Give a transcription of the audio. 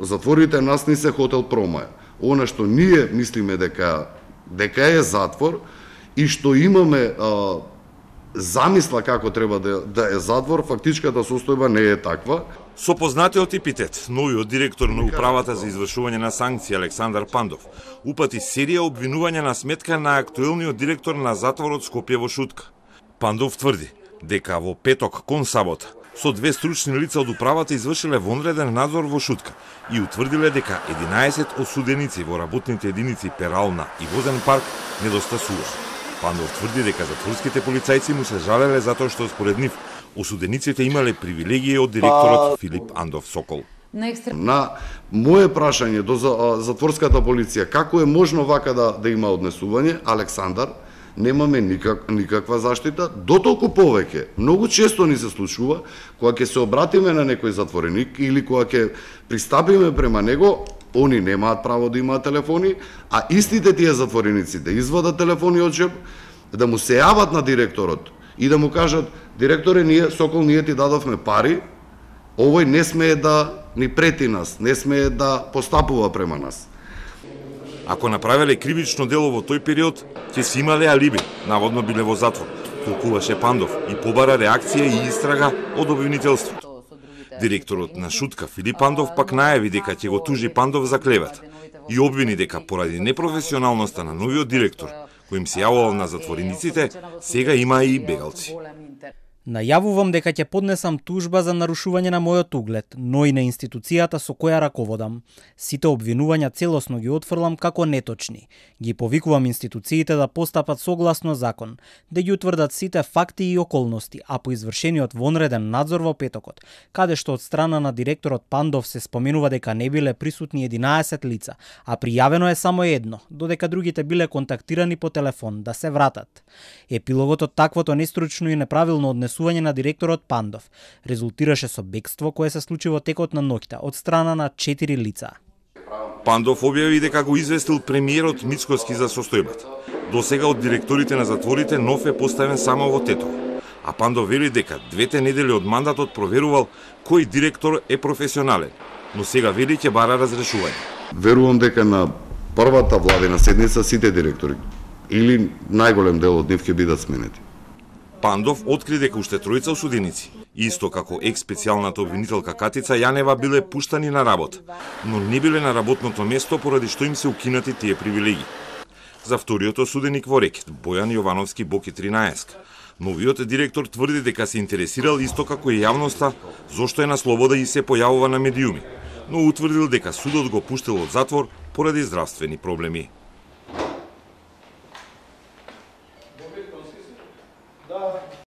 Затворите нас не се хотел Промаја. Она што ние мислиме дека дека е затвор и што имаме а, замисла како треба да, да е затвор, фактичката да состојба не е таква. Со познатиот епитет, новиот директор на управата за извршување на санкции Александар Пандов упати серија обвинување на сметка на актуелниот директор на затворот Скопје во Шутка. Пандов тврди дека во петок кон сабота со две стручни лица од управата извршиле вонреден надзор во Шутка и утврдиле дека 11 осуденици во работните единици Перална и Возен парк недостасува. Пандов тврди дека затворските полицајци му се жалеле затоа што според нив осудениците имале привилегии од директорот па... Филип Андов Сокол. На моje прашање до затворската полиција како е можно вака да да има однесување, Александар немаме никак, никаква заштита, дотолку повеќе. Многу често ни се случува, кога ќе се обратиме на некој затвореник или кога ќе пристапиме према него, они немаат право да имаат телефони, а истите тие затвореници да извадат телефони од джеб, да му се јават на директорот и да му кажат, директоре, ние, Сокол, ние ти дадовме пари, овој не смее да ни прети нас, не смее да постапува према нас. Ако направеле кривично дело во тој период, ќе си имале алиби, наводно биле во затвор, толкуваше Пандов и побара реакција и истрага од обвинителството. Директорот на Шутка Филип Пандов пак најави дека ќе го тужи Пандов за клевета и обвини дека поради непрофесионалноста на новиот директор, кој им се јавувал на затворениците, сега има и бегалци. Најавувам дека ќе поднесам тужба за нарушување на мојот углед, но и на институцијата со која раководам. Сите обвинувања целосно ги отфрлам како неточни. Ги повикувам институциите да постапат согласно закон, да ги утврдат сите факти и околности, а по извршениот вонреден надзор во петокот, каде што од страна на директорот Пандов се споменува дека не биле присутни 11 лица, а пријавено е само едно, додека другите биле контактирани по телефон да се вратат. Епилогот од таквото нестручно и неправилно однесување однесување на директорот Пандов. Резултираше со бегство кое се случи во текот на ноќта од страна на четири лица. Пандов објави дека го известил премиерот Мицкоски за состојбата. До сега од директорите на затворите нов е поставен само во Тето. А Пандов вели дека двете недели од мандатот проверувал кој директор е професионален, но сега вели ќе бара разрешување. Верувам дека на првата владина седница сите директори или најголем дел од нив ќе бидат сменети. Пандов откри дека уште тројца осуденици, исто како екс-специјалната обвинителка Катица Јанева биле пуштани на работа, но не биле на работното место поради што им се укинати тие привилегии. За вториот осуденик во рекет, Бојан Јовановски Боки 13. Новиот директор тврди дека се интересирал исто како и јавноста зошто е на слобода и се појавува на медиуми, но утврдил дека судот го пуштил од затвор поради здравствени проблеми.